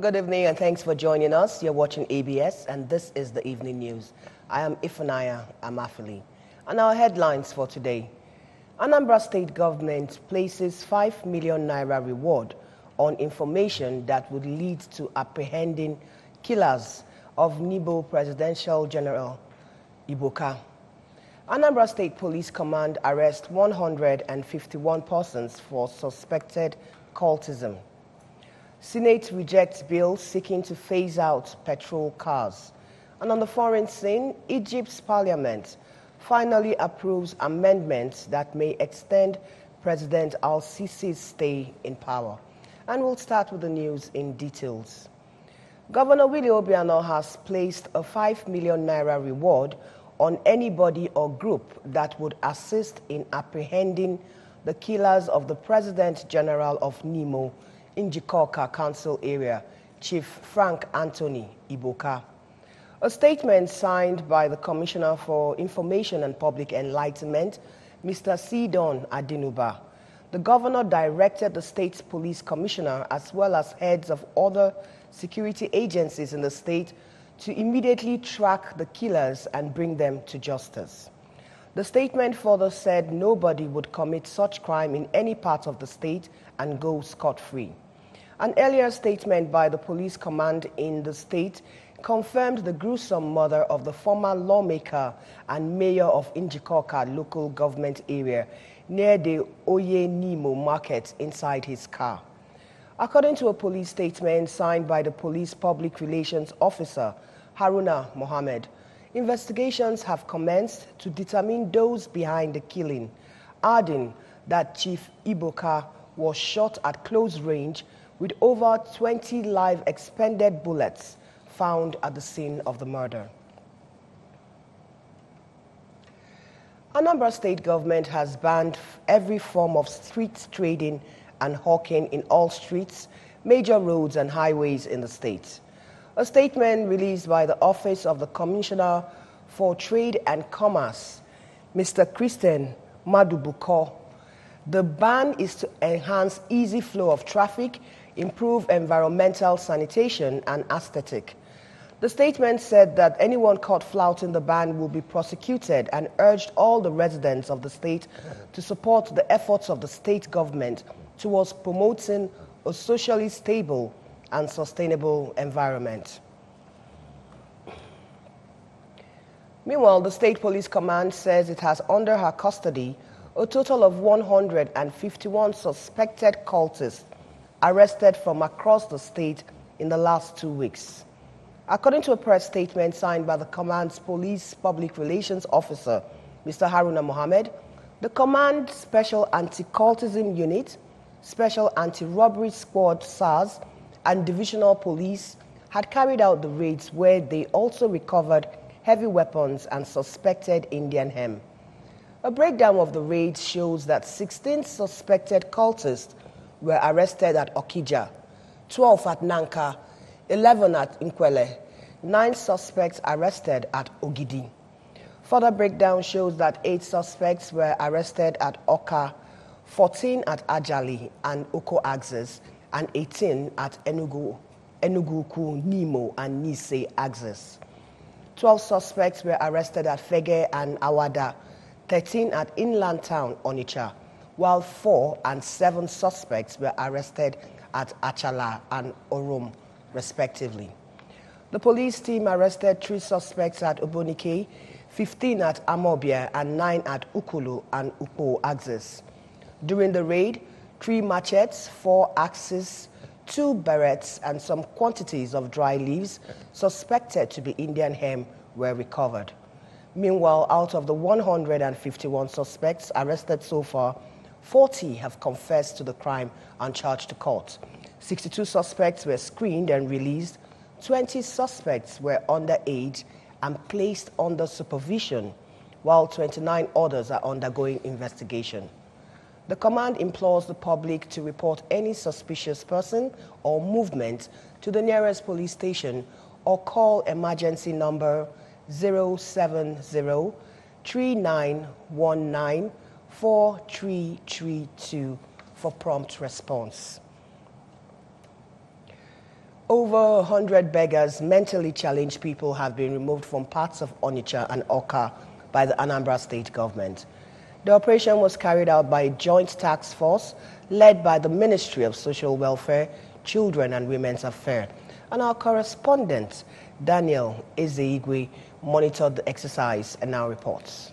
Good evening and thanks for joining us. You're watching ABS and this is the evening news. I am Ifunaya Amafili. And our headlines for today. Anambra State government places 5 million naira reward on information that would lead to apprehending killers of Nimo Presidential General Iboka. Anambra State Police Command arrest 151 persons for suspected cultism. Senate rejects bill seeking to phase out petrol cars. And on the foreign scene, Egypt's parliament finally approves amendments that may extend President Al Sisi's stay in power. And we'll start with the news in details. Governor Willie Obiano has placed a 5 million naira reward on anybody or group that would assist in apprehending the killers of the President General of Nimo in Njikoka Council area, Chief Frank Anthony Iboka. A statement signed by the Commissioner for Information and Public Enlightenment, Mr. C. Don Adinuba. The governor directed the state's police commissioner as well as heads of other security agencies in the state to immediately track the killers and bring them to justice. The statement further said nobody would commit such crime in any part of the state and go scot free. An earlier statement by the police command in the state confirmed the gruesome murder of the former lawmaker and mayor of Njikoka local government area near the Oye Nimo market inside his car. According to a police statement signed by the police public relations officer, Haruna Mohammed, investigations have commenced to determine those behind the killing, adding that Chief Iboka was shot at close range with over 20 live expended bullets found at the scene of the murder. Anambra state government has banned every form of street trading and hawking in all streets, major roads and highways in the state. A statement released by the Office of the Commissioner for Trade and Commerce, Mr. Christian Madubuko, the ban is to enhance easy flow of traffic improve environmental sanitation and aesthetic. The statement said that anyone caught flouting the ban will be prosecuted and urged all the residents of the state to support the efforts of the state government towards promoting a socially stable and sustainable environment. Meanwhile, the State Police Command says it has under her custody a total of 151 suspected cultists arrested from across the state in the last two weeks. According to a press statement signed by the command's police public relations officer, Mr. Haruna Mohammed, the command special anti-cultism unit, special anti-robbery squad SARS, and divisional police had carried out the raids where they also recovered heavy weapons and suspected Indian hemp. A breakdown of the raids shows that 16 suspected cultists were arrested at Okija, 12 at Nanka, 11 at Nkwele, 9 suspects arrested at Ogidi. Further breakdown shows that 8 suspects were arrested at Awka, 14 at Ajali and Oko Axis, and 18 at Enugu, Enuguku, Nimo, and Nise Axis. 12 suspects were arrested at Fegge and Awada, 13 at Inland Town, Onitsha, while four and seven suspects were arrested at Achalla and Orum, respectively. The police team arrested three suspects at Obonike, 15 at Amobia, and 9 at Ukulu and Upo axis. During the raid, three machetes, four axes, two berets, and some quantities of dry leaves suspected to be Indian hemp were recovered. Meanwhile, out of the 151 suspects arrested so far, 40 have confessed to the crime and charged to court. 62 suspects were screened and released. 20 suspects were under underage and placed under supervision, while 29 others are undergoing investigation. The command implores the public to report any suspicious person or movement to the nearest police station or call emergency number 070 3919 4332 for prompt response. Over 100 beggars, mentally challenged people have been removed from parts of Onitsha and Awka by the Anambra state government. The operation was carried out by a joint task force led by the Ministry of Social Welfare, Children and Women's Affairs. And our correspondent, Daniel Ezeigwe, monitored the exercise and now reports.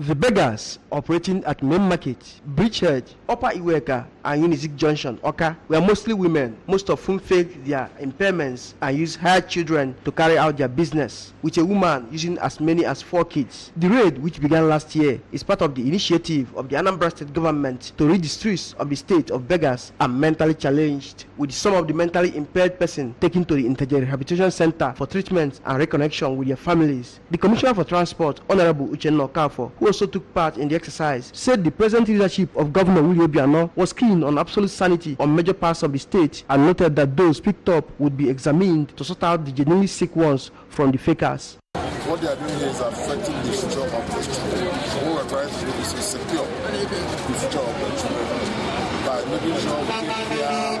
The beggars operating at Main Market, Bridgehead, Upper Iweka, and Unizik Junction, Awka, were mostly women, most of whom faked their impairments and used hired children to carry out their business, with a woman using as many as four kids. The raid, which began last year, is part of the initiative of the Anambra State government to rid the streets of the state of beggars and mentally challenged, with some of the mentally impaired persons taken to the Integer Rehabilitation Center for treatment and reconnection with their families. The Commissioner for Transport, Honorable Uchenna Okafor, who also took part in the exercise, said the present leadership of Governor Willie Obiano was keen on absolute sanity on major parts of the state and noted that those picked up would be examined to sort out the genuinely sick ones from the fakers. What they are doing here is affecting the future of the children. What we're trying to do is to secure the future of the children by making sure we take care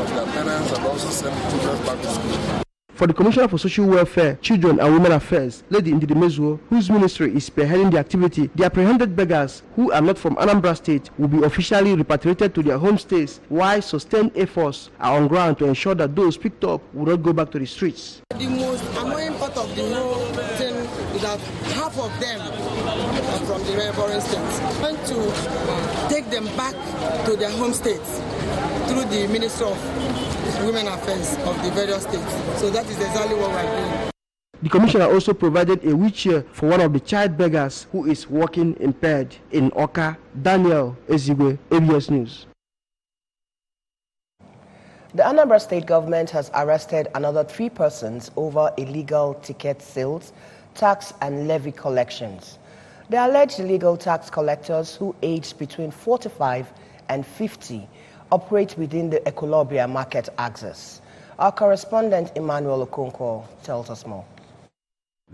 of their parents and also send the children back to school. For the Commissioner for Social Welfare, Children and Women Affairs, Lady Ndidi Mezue, whose ministry is spearheading the activity, the apprehended beggars who are not from Anambra State will be officially repatriated to their home states, while sustained efforts are on ground to ensure that those picked up will not go back to the streets. The most annoying part of the whole thing is that half of them are from the states. We want to take them back to their home states through the Ministry of Women Affairs of the various states. So that is exactly what we're doing. The commissioner also provided a wheelchair for one of the child beggars who is walking impaired in Awka, Daniel Ezeigwe, ABS News. The Anambra state government has arrested another three persons over illegal ticket sales, tax and levy collections. The alleged illegal tax collectors who aged between 45 and 50 operate within the Ekwulobia market access. Our correspondent Emmanuel Okonkwo tells us more.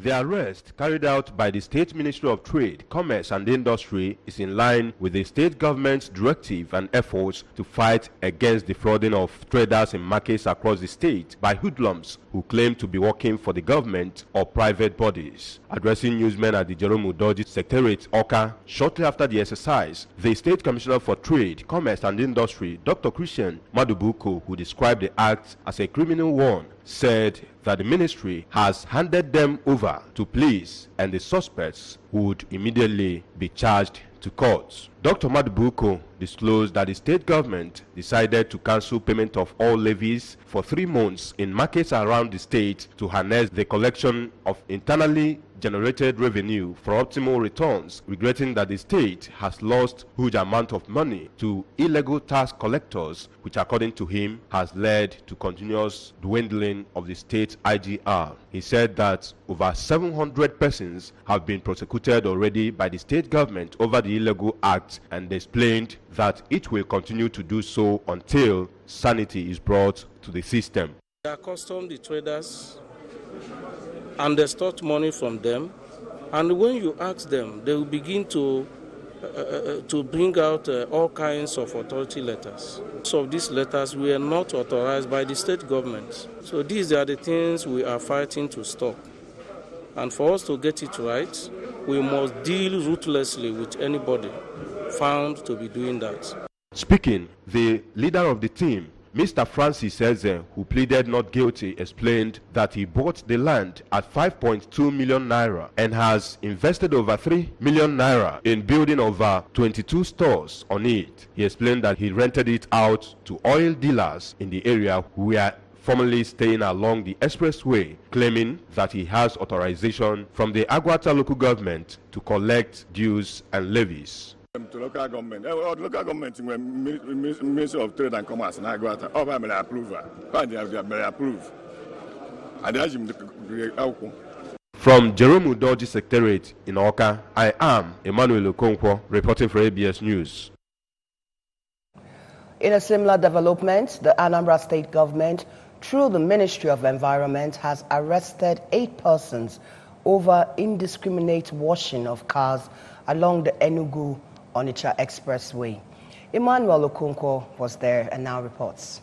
The arrest carried out by the State Ministry of Trade, Commerce and Industry is in line with the state government's directive and efforts to fight against the frauding of traders in markets across the state by hoodlums who claim to be working for the government or private bodies. Addressing newsmen at the Jerome Udoji Secretariat, Awka, shortly after the exercise, the State Commissioner for Trade, Commerce and Industry, Dr. Christian Madubuko, who described the act as a criminal one, said that the ministry has handed them over to police and the suspects would immediately be charged to court. Dr. Madubuko disclosed that the state government decided to cancel payment of all levies for three months in markets around the state to harness the collection of internally generated revenue for optimal returns, regretting that the state has lost huge amount of money to illegal tax collectors, which according to him has led to continuous dwindling of the state IGR. He said that over 700 persons have been prosecuted already by the state government over the illegal act and explained that it will continue to do so until sanity is brought to the system. They accustom the traders and they extort money from them. And when you ask them, they will begin to uh, uh, to bring out uh, all kinds of authority letters. So these letters were not authorized by the state government. So these are the things we are fighting to stop. And for us to get it right, we must deal ruthlessly with anybody found to be doing that. Speaking, the leader of the team Mr. Francis Eze, who pleaded not guilty, explained that he bought the land at 5.2 million naira and has invested over 3 million naira in building over 22 stores on it. He explained that he rented it out to oil dealers in the area who were formerly staying along the expressway, claiming that he has authorization from the Aguata local government to collect dues and levies. To local government. Eh, ọ local government nwere ministry of trade and commerce na agụata ọ bụ mere approve ọ dị mere approve? Adịghị m akwụkwọ From Jerome Udoji Secretariat in Awka, I am Emmanuel Okonkwo reporting for ABS News. In a similar development, the Anambra State government, through the Ministry of Environment, has arrested eight persons over indiscriminate washing of cars along the Enugu Onitsha Expressway. Emmanuel Okonkwo was there and now reports.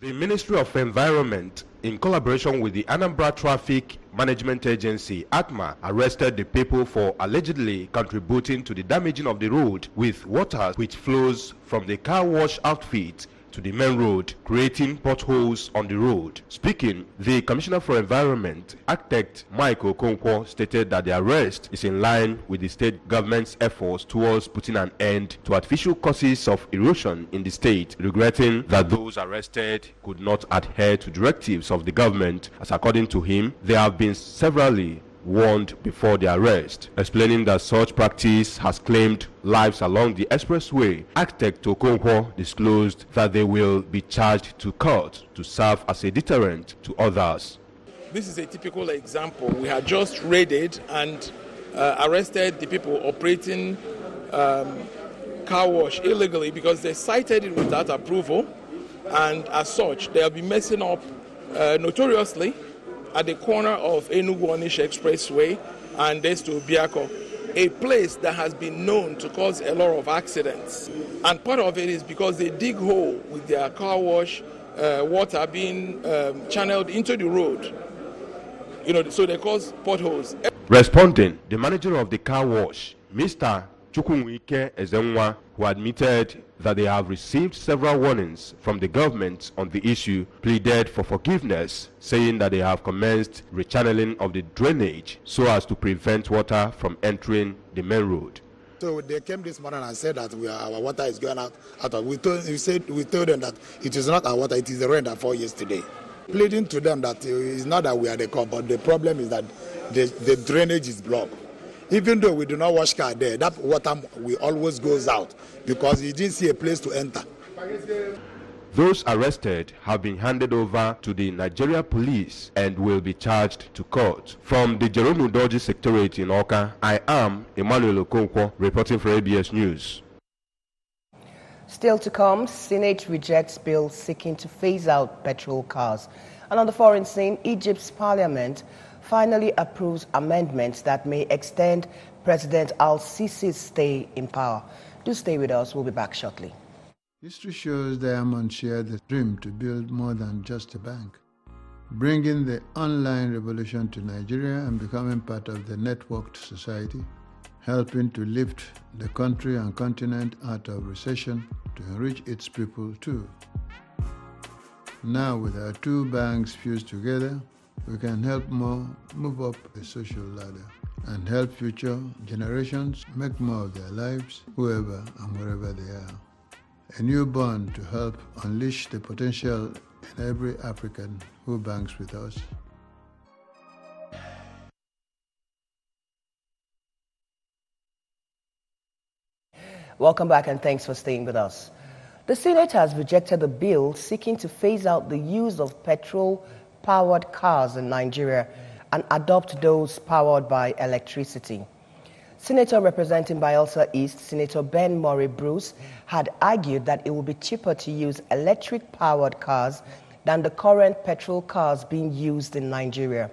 The Ministry of Environment, in collaboration with the Anambra Traffic Management Agency, ATMA, arrested the people for allegedly contributing to the damaging of the road with water which flows from the car wash outfit to the main road, creating potholes on the road. Speaking, the Commissioner for Environment, Architect Michael Okonkwo, stated that the arrest is in line with the state government's efforts towards putting an end to artificial causes of erosion in the state, regretting that those arrested could not adhere to directives of the government, as according to him, there have been severally warned before the arrest, explaining that such practice has claimed lives along the expressway. Architect Okonkwo disclosed that they will be charged to court to serve as a deterrent to others. This is a typical example. We had just raided and uh, arrested the people operating um, car wash illegally because they cited it without approval, and as such, they have been messing up uh, notoriously at the corner of Enugu Onish Expressway and this to Biako, a place that has been known to cause a lot of accidents. And part of it is because they dig hole with their car wash uh, water being um, channeled into the road. You know, so they cause potholes. Responding, the manager of the car wash, Mr. Chukwunwike Ezenwa, who admitted that they have received several warnings from the government on the issue, pleaded for forgiveness, saying that they have commenced rechanneling of the drainage so as to prevent water from entering the main road. So they came this morning and said that are, our water is going out. out we, told, we, said, we told them that it is not our water, it is the rain that fell yesterday. Pleading to them that it's not that we are the cause, but the problem is that the, the drainage is blocked. Even though we do not wash car there, that water we always goes out because you didn't see a place to enter. Those arrested have been handed over to the Nigeria police and will be charged to court. From the Jerome Udoji Secretariat in Awka, I am Emmanuel Okonkwo reporting for ABS News. Still to come, Senate rejects bill seeking to phase out petrol cars. And on the foreign scene, Egypt's parliament finally approves amendments that may extend President al-Sisi's stay in power. Do stay with us. We'll be back shortly. History shows Diamond shared the dream to build more than just a bank, bringing the online revolution to Nigeria and becoming part of the networked society, helping to lift the country and continent out of recession to enrich its people too. Now, with our two banks fused together, we can help more move up the social ladder and help future generations make more of their lives, whoever and wherever they are. A new bond to help unleash the potential in every African who banks with us. Welcome back and thanks for staying with us. The Senate has rejected a bill seeking to phase out the use of petrol powered cars in Nigeria and adopt those powered by electricity. Senator representing Bayelsa East, Senator Ben Murray Bruce, had argued that it would be cheaper to use electric powered cars than the current petrol cars being used in Nigeria.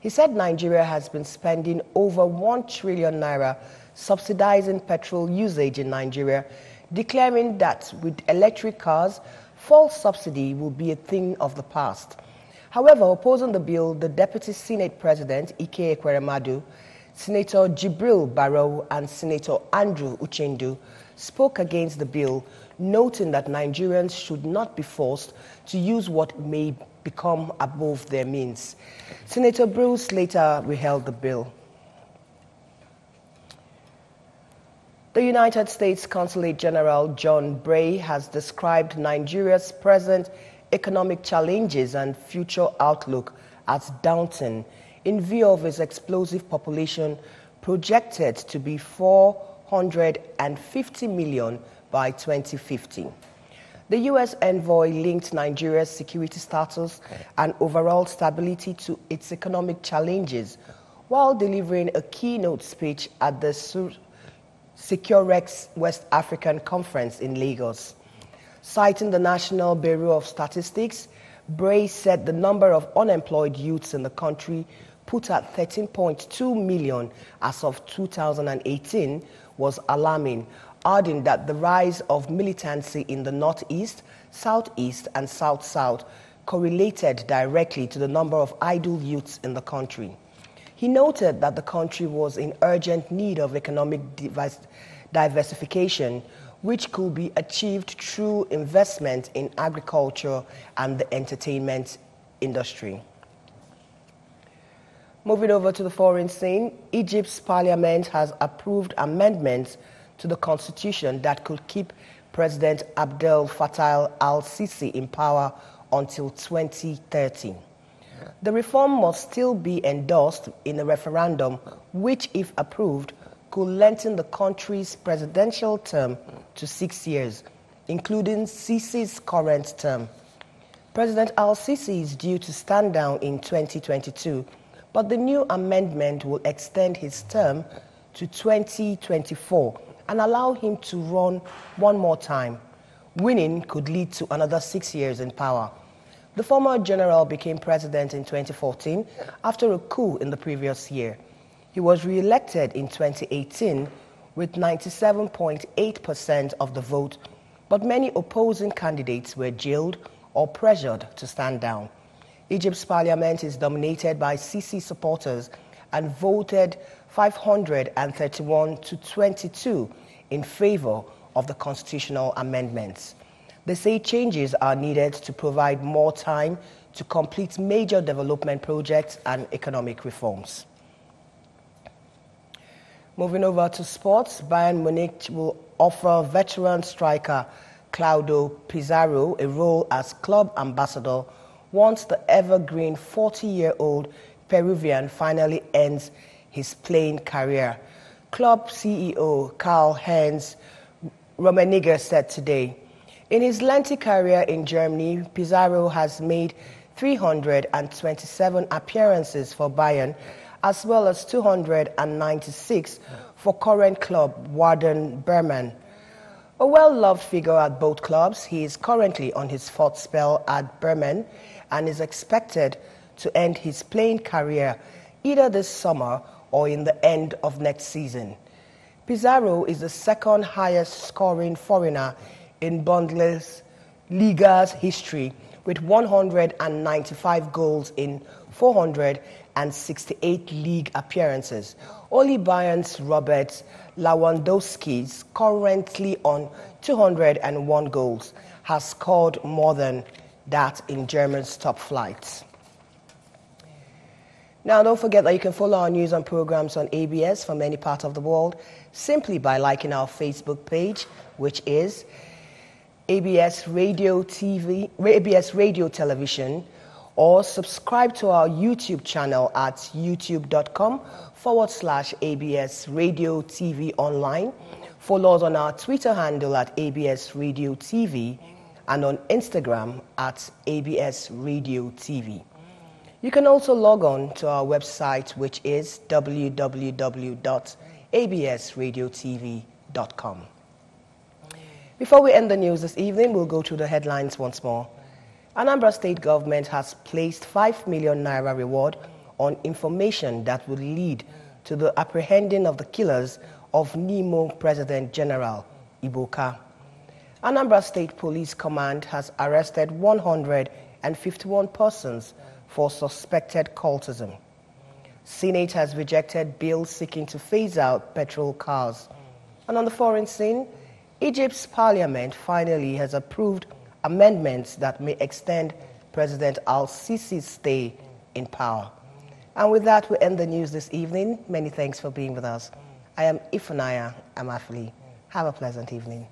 He said Nigeria has been spending over 1 trillion naira subsidizing petrol usage in Nigeria, declaring that with electric cars, full subsidy will be a thing of the past. However, opposing the bill, the Deputy Senate President, Ike Ekweremadu, Senator Jibril Barrow, and Senator Andrew Uchendu spoke against the bill, noting that Nigerians should not be forced to use what may become above their means. Senator Bruce later withheld the bill. The United States Consulate General John Bray has described Nigeria's present economic challenges and future outlook at daunting in view of its explosive population projected to be 450 million by 2050. The U.S. envoy linked Nigeria's security status and overall stability to its economic challenges while delivering a keynote speech at the Securex West African Conference in Lagos. Citing the National Bureau of Statistics, Bray said the number of unemployed youths in the country put at 13.2 million as of 2018 was alarming, adding that the rise of militancy in the northeast, southeast, and south south correlated directly to the number of idle youths in the country. He noted that the country was in urgent need of economic diversification, which could be achieved through investment in agriculture and the entertainment industry. Moving over to the foreign scene, Egypt's parliament has approved amendments to the constitution that could keep President Abdel Fattah al-Sisi in power until 2030. The reform must still be endorsed in a referendum, which, if approved, could lengthen the country's presidential term to six years, including Sisi's current term. President al Sisi is due to stand down in 2022 but the new amendment will extend his term to 2024 and allow him to run one more time. Winning could lead to another six years in power. The former general became president in 2014 after a coup in the previous year. He was re elected in 2018 with 97.8% of the vote, but many opposing candidates were jailed or pressured to stand down. Egypt's parliament is dominated by Sisi supporters and voted 531 to 22 in favor of the constitutional amendments. They say changes are needed to provide more time to complete major development projects and economic reforms. Moving over to sports, Bayern Munich will offer veteran striker Claudio Pizarro a role as club ambassador once the evergreen 40 year old Peruvian finally ends his playing career. Club CEO Karl Heinz Rummenigge said today. In his lengthy career in Germany, Pizarro has made 327 appearances for Bayern, as well as 296 for current club Werder Bremen. A well loved figure at both clubs, he is currently on his fourth spell at Bremen and is expected to end his playing career either this summer or in the end of next season. Pizarro is the second highest scoring foreigner in Bundesliga's history with 195 goals in 468 league appearances. Only Bayern's Robert Lewandowski, currently on 201 goals, has scored more than that in Germany's top flight. Now, don't forget that you can follow our news and programs on ABS from any part of the world simply by liking our Facebook page, which is ABS Radio TV, ABS Radio Television, or subscribe to our YouTube channel at youtube.com forward slash ABS Radio TV Online. Follow us on our Twitter handle at ABS Radio TV and on Instagram at ABS Radio TV. You can also log on to our website, which is www.absradiotv.com. Before we end the news this evening, we'll go to the headlines once more. Anambra State government has placed 5 million naira reward on information that would lead to the apprehending of the killers of Nimo President General Iboka. Anambra State Police Command has arrested 151 persons for suspected cultism. Senate has rejected bill seeking to phase out petrol cars. And on the foreign scene, Egypt's parliament finally has approved amendments that may extend President al Sisi's stay in power. And with that, we end the news this evening. Many thanks for being with us. I am Ifunaya Amafili. Have a pleasant evening.